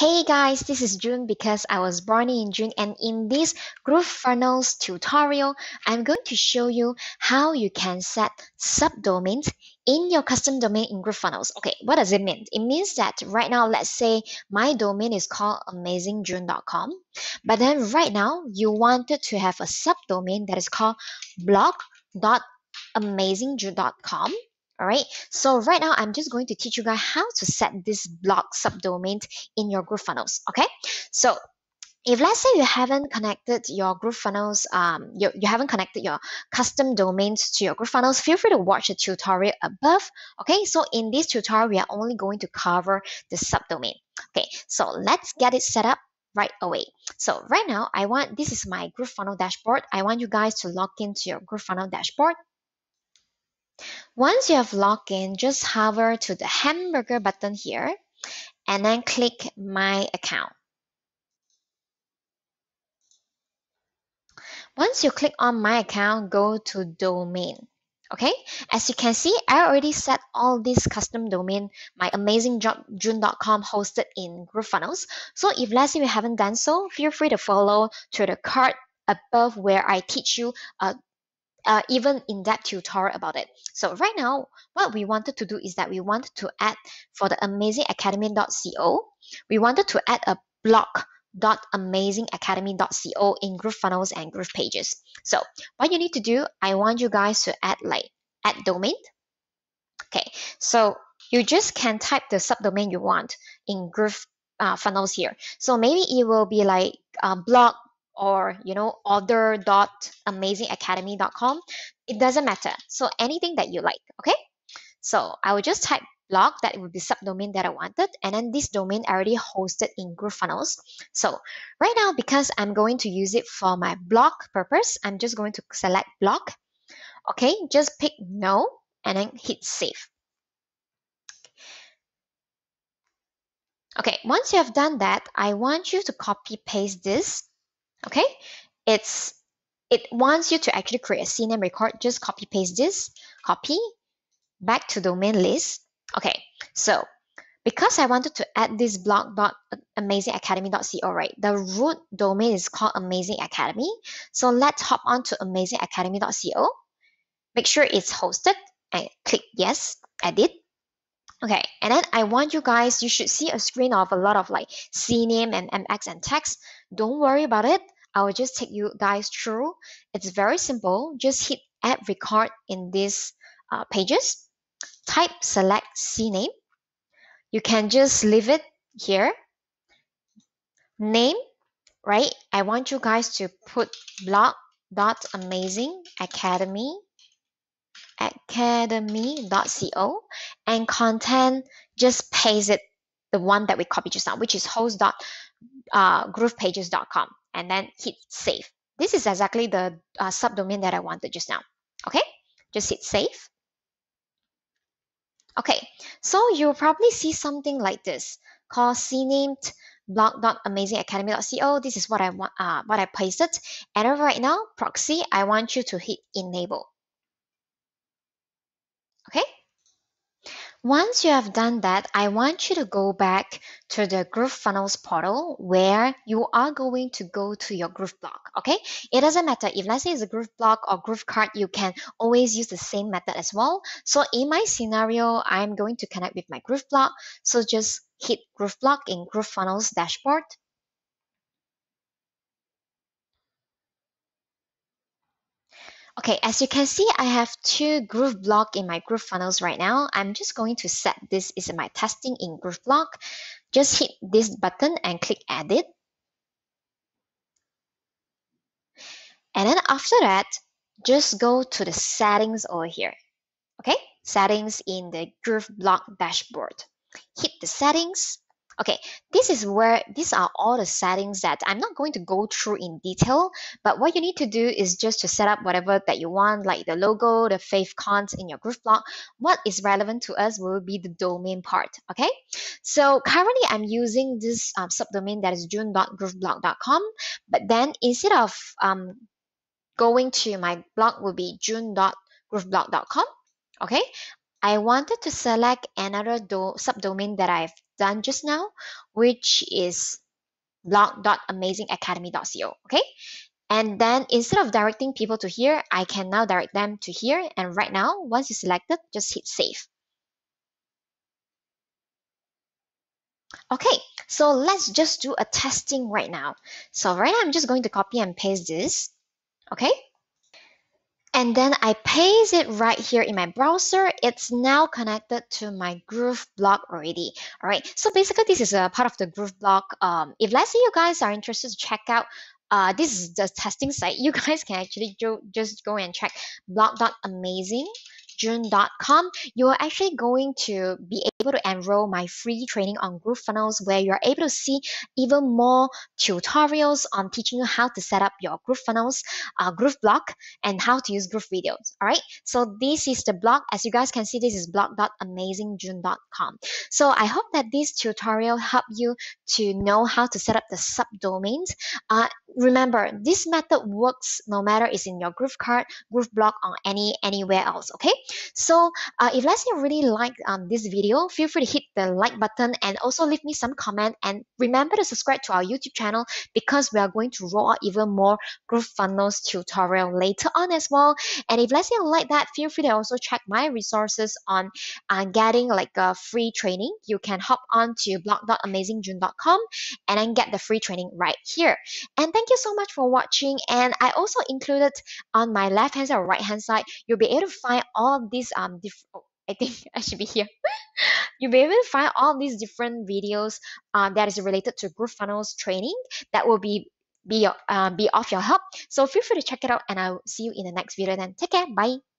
Hey guys, this is June because I was born in June and in this GrooveFunnels tutorial, I'm going to show you how you can set subdomains in your custom domain in GrooveFunnels. Okay, what does it mean? It means that right now, let's say my domain is called amazingjune.com, but then right now you wanted to have a subdomain that is called blog.amazingjune.com all right, so right now I'm just going to teach you guys how to set this blog subdomain in your GrooveFunnels. Okay, so if let's say you haven't connected your GrooveFunnels, um, you, you haven't connected your custom domains to your GrooveFunnels, feel free to watch the tutorial above. Okay, so in this tutorial, we are only going to cover the subdomain. Okay, so let's get it set up right away. So right now, I want, this is my GrooveFunnel dashboard. I want you guys to log into your GrooveFunnel dashboard. Once you have logged in, just hover to the hamburger button here and then click My Account. Once you click on My Account, go to Domain. Okay, as you can see, I already set all these custom domain, my amazingjune.com hosted in GrooveFunnels. So if let's you haven't done so, feel free to follow to the card above where I teach you uh, uh, even in-depth tutorial about it. So right now, what we wanted to do is that we wanted to add for the amazingacademy.co, we wanted to add a blog .amazingacademy.co in GrooveFunnels and GroovePages. So what you need to do, I want you guys to add like add domain. Okay, so you just can type the subdomain you want in Groove uh, Funnels here. So maybe it will be like uh, blog or you know other.amazingacademy.com it doesn't matter. So anything that you like okay? So i will just type blog that would be subdomain that i wanted and then this domain I already hosted in groovefunnels so right now because i'm going to use it for my blog purpose i'm just going to select blog okay? Just pick no and then hit save. Okay once you have done that i want you to copy paste this okay? It's it wants you to actually create a CNAME record. Just copy paste this copy back to domain list. Okay so because I wanted to add this blog.amazingacademy.co right the root domain is called Amazing Academy. So let's hop on to amazingacademy.co make sure it's hosted and click yes edit Okay, and then I want you guys, you should see a screen of a lot of like CNAME and MX and text. Don't worry about it. I will just take you guys through. It's very simple. Just hit add record in these uh, pages. Type select CNAME. You can just leave it here. Name, right? I want you guys to put blog dot amazing academy academy.co and content just paste it the one that we copied just now which is host.groovepages.com uh, and then hit save. This is exactly the uh, subdomain that I wanted just now okay? Just hit save. Okay so you'll probably see something like this called cnamed blog.amazingacademy.co this is what I want uh, what I pasted. And right now proxy I want you to hit enable Okay? Once you have done that, I want you to go back to the GrooveFunnels portal where you are going to go to your GrooveBlog. Okay, it doesn't matter if let's say it's a GrooveBlog or GrooveKart, you can always use the same method as well. So in my scenario, I'm going to connect with my GrooveBlog. So just hit GrooveBlog in GrooveFunnels dashboard Okay, as you can see, I have two GrooveBlog in my GrooveFunnels right now. I'm just going to set this is my testing in GrooveBlog. Just hit this button and click edit. And then after that, just go to the settings over here. Okay, settings in the GrooveBlog dashboard. Hit the settings Okay, this is where these are all the settings that I'm not going to go through in detail, but what you need to do is just to set up whatever that you want, like the logo, the favicons in your GrooveBlog. What is relevant to us will be the domain part, okay? So currently I'm using this um, subdomain that is june.grooveblog.com, but then instead of um, going to my blog will be june.grooveblog.com, okay? I wanted to select another do subdomain that I've done just now, which is blog.amazingacademy.co. Okay. And then instead of directing people to here, I can now direct them to here. And right now, once you select it, just hit save. Okay, so let's just do a testing right now. So right now, I'm just going to copy and paste this. Okay. And then I paste it right here in my browser. It's now connected to my Groove blog already. All right. So basically, this is a part of the Groove blog. Um, if let's say you guys are interested to check out uh, this is the testing site. You guys can actually jo- just go and check blog.amazing june.com, you are actually going to be able to enroll my free training on Groove Funnels where you are able to see even more tutorials on teaching you how to set up your Groove Funnels, uh, Groove blog, and how to use Groove videos. All right. So this is the blog. As you guys can see, this is blog.amazingjune.com. So I hope that this tutorial helped you to know how to set up the subdomains. Uh, remember, this method works no matter it's in your GrooveKart, Groove blog, or any anywhere else. Okay. So uh, if let's say you really like um, this video, feel free to hit the like button and also leave me some comment and remember to subscribe to our YouTube channel because we are going to roll out even more Groove Funnels tutorial later on as well. And if let's say you like that, feel free to also check my resources on uh, getting like a free training. You can hop on to blog.amazingjune.com and then get the free training right here. And thank you so much for watching. And I also included on my left hand side or right hand side, you'll be able to find all these um diff- oh, I think I should be here. Be able to find all these different videos um, that is related to Groove Funnels training that will be be uh, be of your help. So feel free to check it out, and I'll see you in the next video. Then take care. Bye.